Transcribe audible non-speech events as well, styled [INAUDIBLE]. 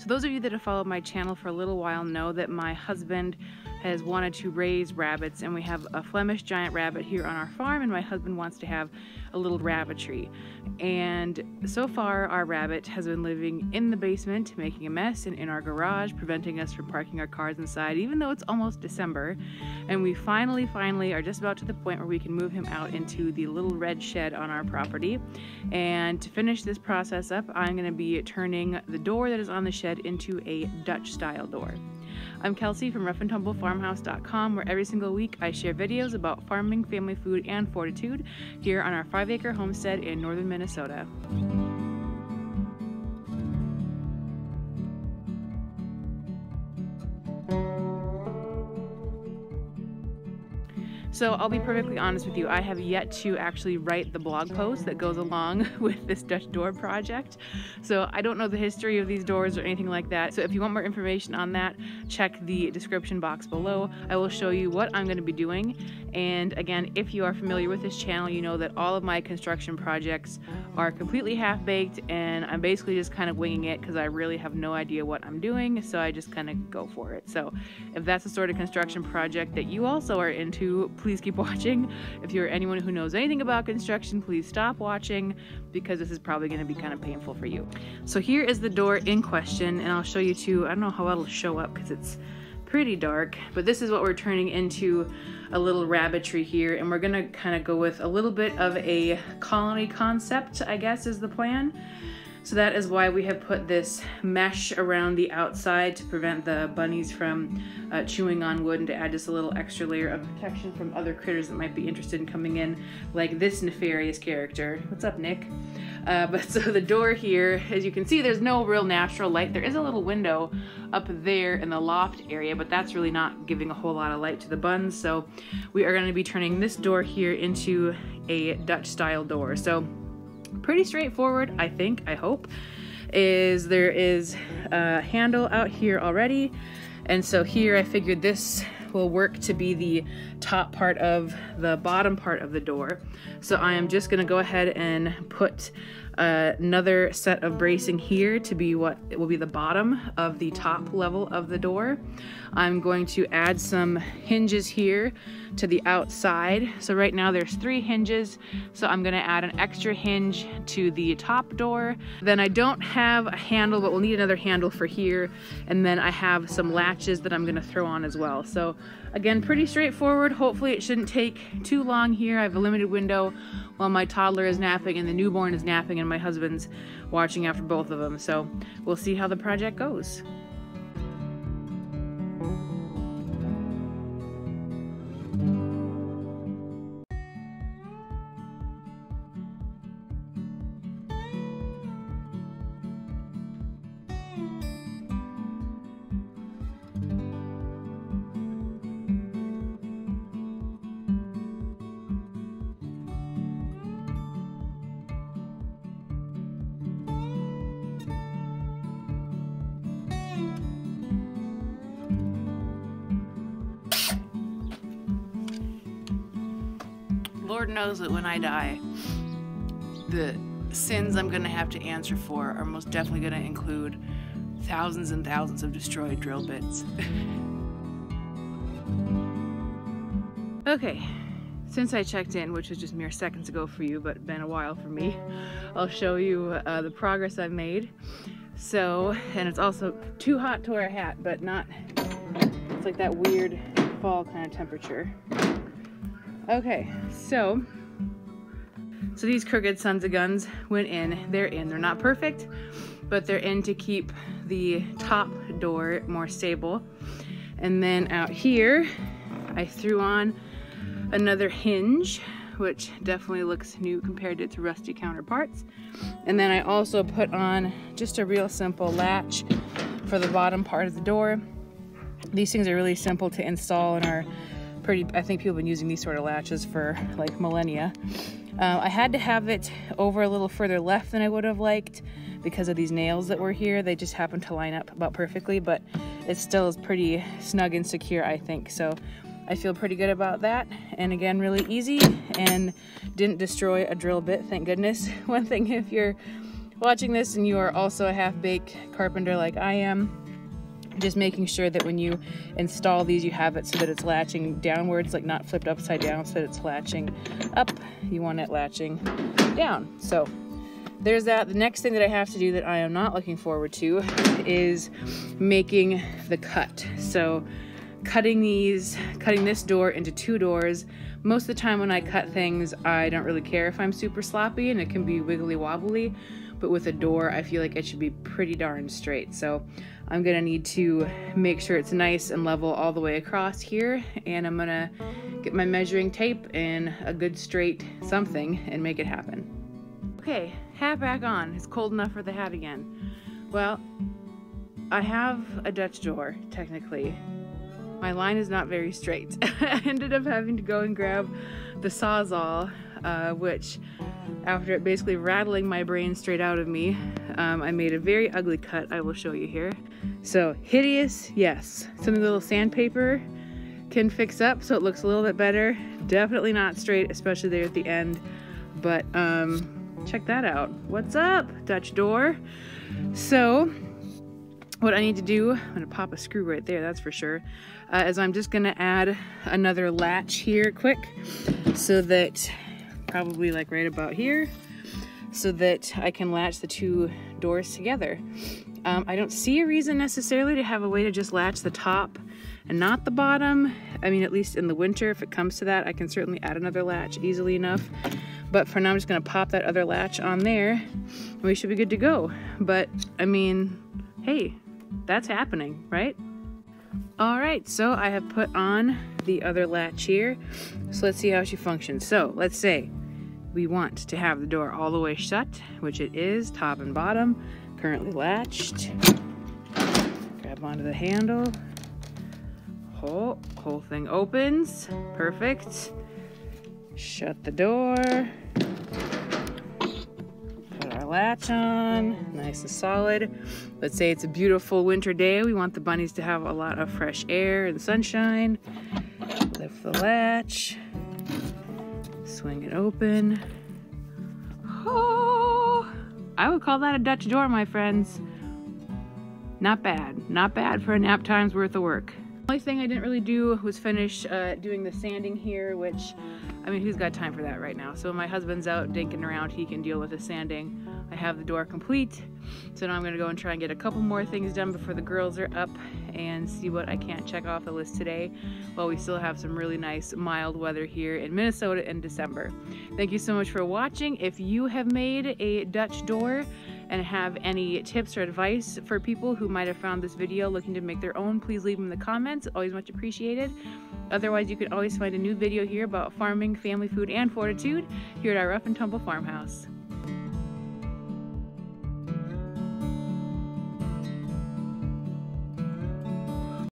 So those of you that have followed my channel for a little while know that my husband has wanted to raise rabbits and we have a Flemish giant rabbit here on our farm and my husband wants to have a little rabbitry. And so far our rabbit has been living in the basement making a mess and in our garage preventing us from parking our cars inside even though it's almost December and we finally finally are just about to the point where we can move him out into the little red shed on our property and to finish this process up I'm going to be turning the door that is on the shed into a Dutch style door. I'm Kelsey from roughandtumblefarmhouse.com, where every single week I share videos about farming, family food, and fortitude here on our five acre homestead in northern Minnesota. So I'll be perfectly honest with you, I have yet to actually write the blog post that goes along [LAUGHS] with this Dutch door project. So I don't know the history of these doors or anything like that. So if you want more information on that, check the description box below. I will show you what I'm going to be doing. And again, if you are familiar with this channel, you know that all of my construction projects are completely half-baked and I'm basically just kind of winging it because I really have no idea what I'm doing. So I just kind of go for it. So if that's the sort of construction project that you also are into, please keep watching. If you're anyone who knows anything about construction, please stop watching because this is probably going to be kind of painful for you. So here is the door in question and I'll show you too. I don't know how it'll show up because it's pretty dark, but this is what we're turning into a little rabbitry here and we're gonna kind of go with a little bit of a colony concept, I guess is the plan. So that is why we have put this mesh around the outside to prevent the bunnies from uh, chewing on wood and to add just a little extra layer of protection from other critters that might be interested in coming in, like this nefarious character. What's up, Nick? Uh, [LAUGHS] but so the door here, as you can see, there's no real natural light. There is a little window up there in the loft area, but that's really not giving a whole lot of light to the buns. So we are going to be turning this door here into a Dutch style door. So pretty straightforward, I think, I hope, is there is a handle out here already. And so here I figured this will work to be the top part of the bottom part of the door. So I am just gonna go ahead and put uh, another set of bracing here to be what will be the bottom of the top level of the door. I'm going to add some hinges here to the outside. So right now there's three hinges. So I'm gonna add an extra hinge to the top door. Then I don't have a handle, but we'll need another handle for here. And then I have some latches that I'm gonna throw on as well. So again, pretty straightforward. Hopefully it shouldn't take too long here. I have a limited window while my toddler is napping and the newborn is napping and my husband's watching after both of them. So we'll see how the project goes. Lord knows that when I die, the sins I'm going to have to answer for are most definitely going to include thousands and thousands of destroyed drill bits. [LAUGHS] okay, since I checked in, which was just mere seconds ago for you, but been a while for me, [LAUGHS] I'll show you uh, the progress I've made. So, and it's also too hot to wear a hat, but not, it's like that weird fall kind of temperature. Okay, so so these crooked sons of guns went in. They're in. They're not perfect, but they're in to keep the top door more stable. And then out here, I threw on another hinge, which definitely looks new compared to its rusty counterparts. And then I also put on just a real simple latch for the bottom part of the door. These things are really simple to install and are pretty, I think people have been using these sort of latches for like millennia. Uh, I had to have it over a little further left than I would have liked because of these nails that were here. They just happened to line up about perfectly, but it still is pretty snug and secure, I think. So I feel pretty good about that. And again, really easy and didn't destroy a drill bit, thank goodness. [LAUGHS] One thing if you're watching this and you are also a half-baked carpenter like I am, just making sure that when you install these you have it so that it's latching downwards like not flipped upside down so that it's latching up. You want it latching down. So there's that. The next thing that I have to do that I am not looking forward to is making the cut. So cutting these cutting this door into two doors most of the time when I cut things I don't really care if I'm super sloppy and it can be wiggly wobbly but with a door I feel like it should be pretty darn straight so I'm gonna need to make sure it's nice and level all the way across here and I'm gonna get my measuring tape and a good straight something and make it happen. Okay, hat back on. It's cold enough for the hat again. Well, I have a Dutch door, technically. My line is not very straight. [LAUGHS] I ended up having to go and grab the Sawzall, uh, which after it basically rattling my brain straight out of me, um, I made a very ugly cut I will show you here. So hideous, yes. A little sandpaper can fix up so it looks a little bit better. Definitely not straight, especially there at the end. But um, check that out. What's up, Dutch door? So what I need to do, I'm gonna pop a screw right there, that's for sure, uh, is I'm just gonna add another latch here quick so that probably like right about here so that I can latch the two doors together. Um, I don't see a reason necessarily to have a way to just latch the top and not the bottom. I mean, at least in the winter, if it comes to that, I can certainly add another latch easily enough. But for now, I'm just gonna pop that other latch on there and we should be good to go. But I mean, hey, that's happening, right? All right, so I have put on the other latch here. So let's see how she functions. So let's say we want to have the door all the way shut, which it is, top and bottom, currently latched. Grab onto the handle. Whole, whole thing opens. Perfect. Shut the door. Latch on, nice and solid. Let's say it's a beautiful winter day. We want the bunnies to have a lot of fresh air and sunshine. Lift the latch swing it open. Oh, I would call that a Dutch door, my friends. Not bad. Not bad for a nap time's worth of work. Only thing I didn't really do was finish uh, doing the sanding here, which, I mean, who's got time for that right now? So my husband's out dinking around, he can deal with the sanding. I have the door complete. So now I'm gonna go and try and get a couple more things done before the girls are up and see what I can't check off the list today while we still have some really nice mild weather here in Minnesota in December. Thank you so much for watching. If you have made a Dutch door and have any tips or advice for people who might have found this video looking to make their own, please leave them in the comments. Always much appreciated. Otherwise, you can always find a new video here about farming, family food, and fortitude here at our Rough and Tumble Farmhouse.